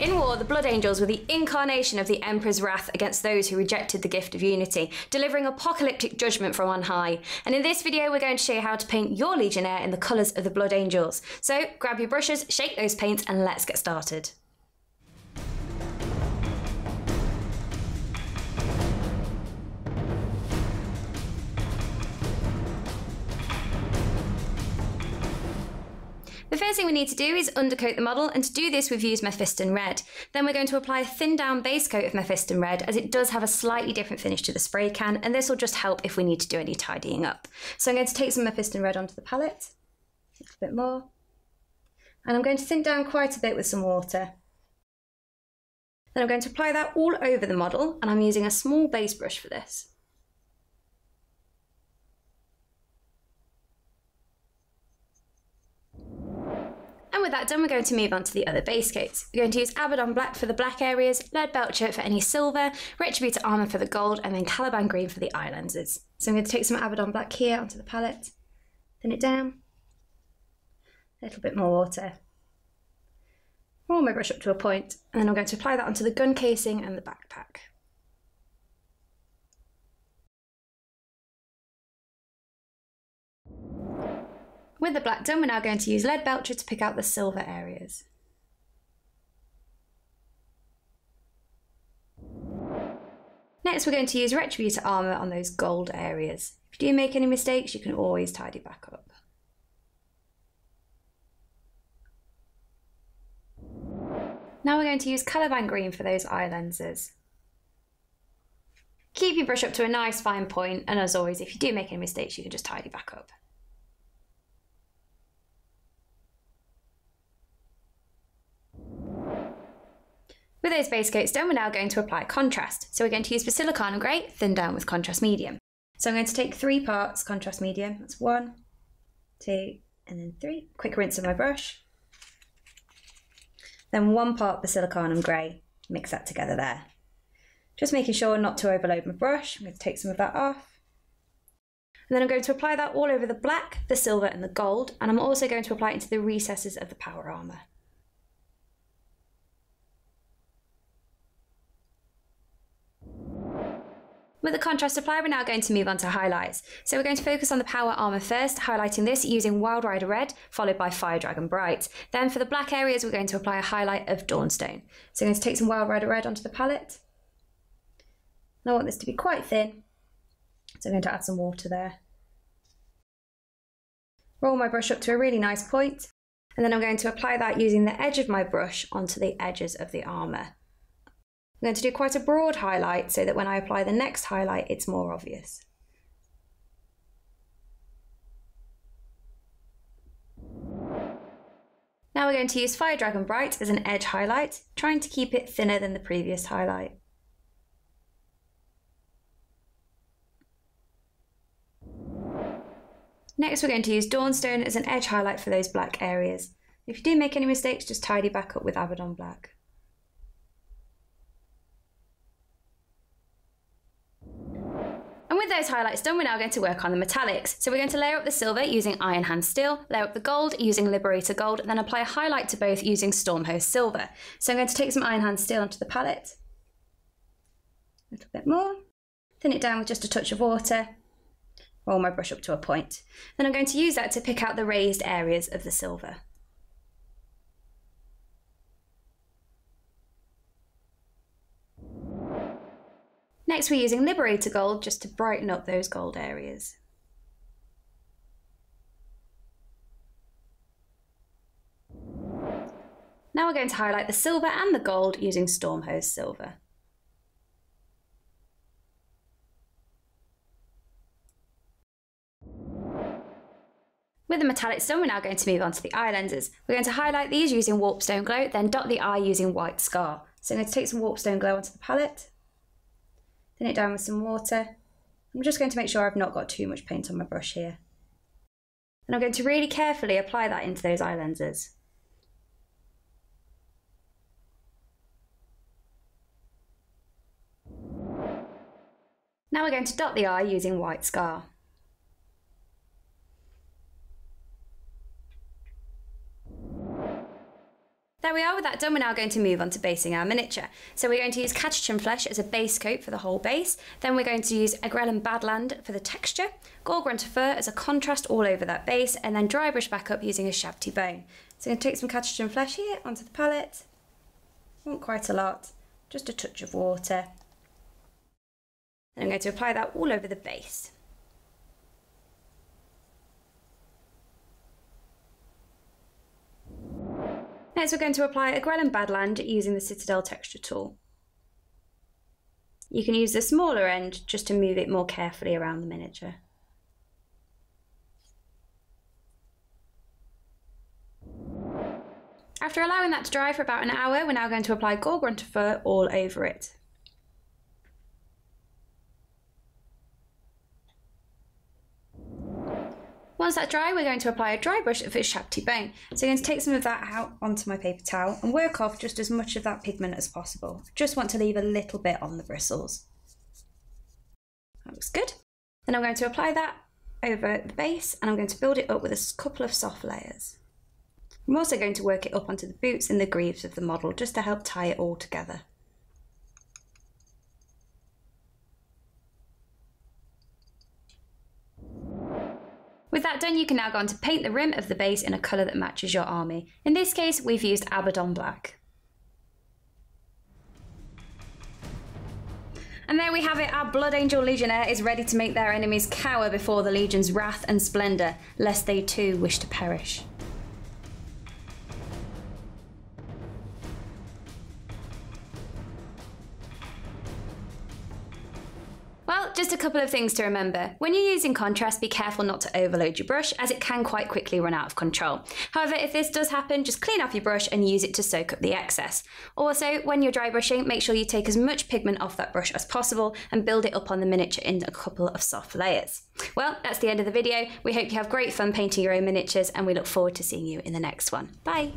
In war, the Blood Angels were the incarnation of the Emperor's wrath against those who rejected the gift of unity, delivering apocalyptic judgment from on high. And in this video, we're going to show you how to paint your Legionnaire in the colours of the Blood Angels. So grab your brushes, shake those paints, and let's get started. First thing we need to do is undercoat the model, and to do this we've used Mephiston Red. Then we're going to apply a thin down base coat of Mephiston Red, as it does have a slightly different finish to the spray can, and this will just help if we need to do any tidying up. So I'm going to take some Mephiston Red onto the palette, a little bit more, and I'm going to thin down quite a bit with some water. Then I'm going to apply that all over the model, and I'm using a small base brush for this. And with that done, we're going to move on to the other base coats. We're going to use Abaddon Black for the black areas, Leadbelcher for any silver, Retributor Armour for the gold, and then Caliban Green for the eye lenses. So I'm going to take some Abaddon Black here onto the palette, thin it down, a little bit more water, roll my brush up to a point, and then I'm going to apply that onto the gun casing and the backpack. With the black done, we're now going to use Leadbelcher to pick out the silver areas. Next, we're going to use Retributor Armour on those gold areas. If you do make any mistakes, you can always tidy back up. Now we're going to use Caliban Green for those eye lenses. Keep your brush up to a nice fine point, and as always, if you do make any mistakes, you can just tidy back up. With those base coats done, we're now going to apply contrast. So we're going to use Basilicanum Grey, thinned down with contrast medium. So I'm going to take three parts contrast medium. That's one, two, and then three. Quick rinse of my brush. Then one part Basilicanum Grey. Mix that together there. Just making sure not to overload my brush. I'm going to take some of that off. And then I'm going to apply that all over the black, the silver, and the gold. And I'm also going to apply it into the recesses of the power armour. With the contrast apply, we're now going to move on to highlights. So we're going to focus on the power armour first, highlighting this using Wild Rider Red, followed by Fire Dragon Bright. Then for the black areas, we're going to apply a highlight of Dawnstone. So I'm going to take some Wild Rider Red onto the palette. And I want this to be quite thin, so I'm going to add some water there. Roll my brush up to a really nice point, and then I'm going to apply that using the edge of my brush onto the edges of the armour. I'm going to do quite a broad highlight so that when I apply the next highlight, it's more obvious. Now we're going to use Fire Dragon Bright as an edge highlight, trying to keep it thinner than the previous highlight. Next we're going to use Dawnstone as an edge highlight for those black areas. If you do make any mistakes, just tidy back up with Abaddon Black. With those highlights done, we're now going to work on the metallics. So we're going to layer up the silver using Iron Hand Steel, layer up the gold using Liberator Gold, then apply a highlight to both using Stormhost Silver. So I'm going to take some Iron Hand Steel onto the palette, a little bit more, thin it down with just a touch of water, roll my brush up to a point. Then I'm going to use that to pick out the raised areas of the silver. Next we're using Liberator Gold just to brighten up those gold areas. Now we're going to highlight the silver and the gold using Stormhost Silver. With the metallics done, we're now going to move on to the eye lenses. We're going to highlight these using Warpstone Glow, then dot the eye using White Scar. So I'm going to take some Warpstone Glow onto the palette, thin it down with some water. I'm just going to make sure I've not got too much paint on my brush here. And I'm going to really carefully apply that into those eye lenses. Now we're going to dot the eye using White Scar. There we are, with that done, we're now going to move on to basing our miniature. So we're going to use Catachan Flesh as a base coat for the whole base, then we're going to use Agrellan Badland for the texture, Gore-Grunta Fur as a contrast all over that base, and then dry brush back up using a Shabti Bone. So I'm going to take some Catachan Flesh here onto the palette, not quite a lot, just a touch of water. And I'm going to apply that all over the base. Next we're going to apply Agrellan Badland using the Citadel texture tool. You can use the smaller end just to move it more carefully around the miniature. After allowing that to dry for about an hour, we're now going to apply Gore-Grunta Fur all over it. Once that's dry, we're going to apply a dry brush of this Shabti Bone. So I'm going to take some of that out onto my paper towel and work off just as much of that pigment as possible. Just want to leave a little bit on the bristles. That looks good. Then I'm going to apply that over the base and I'm going to build it up with a couple of soft layers. I'm also going to work it up onto the boots and the greaves of the model just to help tie it all together. With that done, you can now go on to paint the rim of the base in a colour that matches your army. In this case, we've used Abaddon Black. And there we have it, our Blood Angel Legionnaire is ready to make their enemies cower before the Legion's wrath and splendour, lest they too wish to perish. A couple of things to remember. When you're using contrast, be careful not to overload your brush as it can quite quickly run out of control. However, if this does happen, just clean off your brush and use it to soak up the excess. Also, when you're dry brushing, make sure you take as much pigment off that brush as possible and build it up on the miniature in a couple of soft layers. Well, that's the end of the video. We hope you have great fun painting your own miniatures and we look forward to seeing you in the next one. Bye!